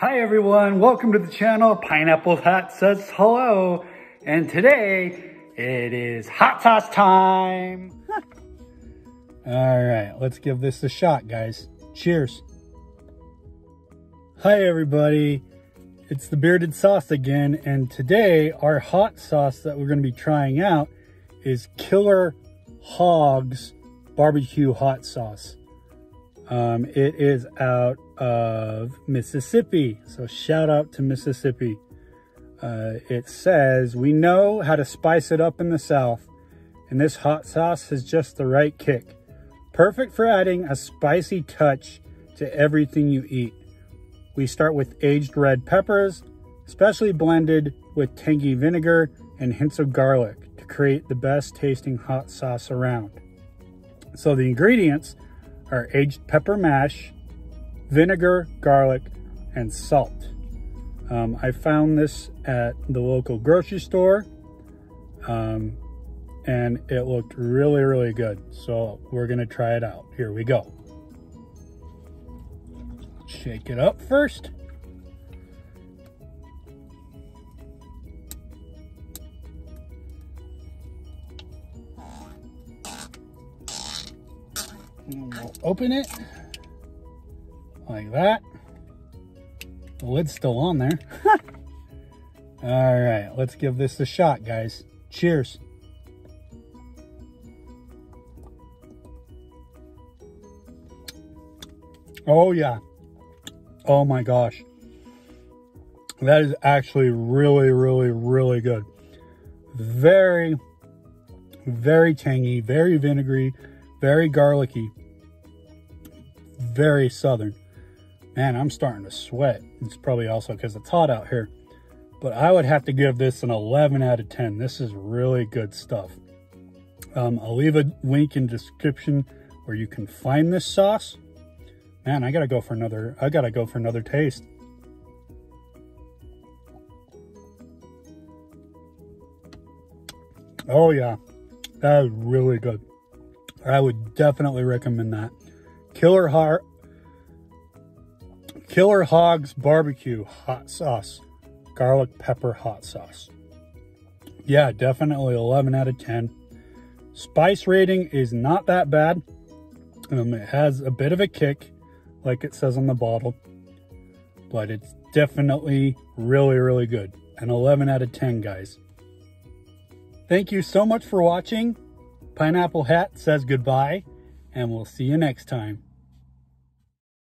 Hi everyone, welcome to the channel. Pineapple Hat says hello. And today it is hot sauce time. All right, let's give this a shot, guys. Cheers. Hi everybody, it's the Bearded Sauce again. And today our hot sauce that we're gonna be trying out is Killer Hogs Barbecue Hot Sauce. Um, it is out of Mississippi. So shout out to Mississippi. Uh, it says, we know how to spice it up in the South, and this hot sauce has just the right kick. Perfect for adding a spicy touch to everything you eat. We start with aged red peppers, especially blended with tangy vinegar and hints of garlic to create the best tasting hot sauce around. So the ingredients are aged pepper mash, vinegar, garlic, and salt. Um, I found this at the local grocery store um, and it looked really, really good. So we're gonna try it out. Here we go. Shake it up first. And we'll open it like that. The lid's still on there. All right, let's give this a shot, guys. Cheers. Oh, yeah. Oh, my gosh. That is actually really, really, really good. Very, very tangy, very vinegary, very garlicky, very southern. Man, I'm starting to sweat. It's probably also because it's hot out here. But I would have to give this an 11 out of 10. This is really good stuff. Um, I'll leave a link in description where you can find this sauce. Man, I gotta go for another, I gotta go for another taste. Oh yeah, that is really good. I would definitely recommend that. Killer Heart, Killer Hogs Barbecue Hot Sauce, Garlic Pepper Hot Sauce. Yeah, definitely 11 out of 10. Spice rating is not that bad. Um, it has a bit of a kick, like it says on the bottle, but it's definitely really, really good. An 11 out of 10, guys. Thank you so much for watching. Pineapple Hat says goodbye, and we'll see you next time.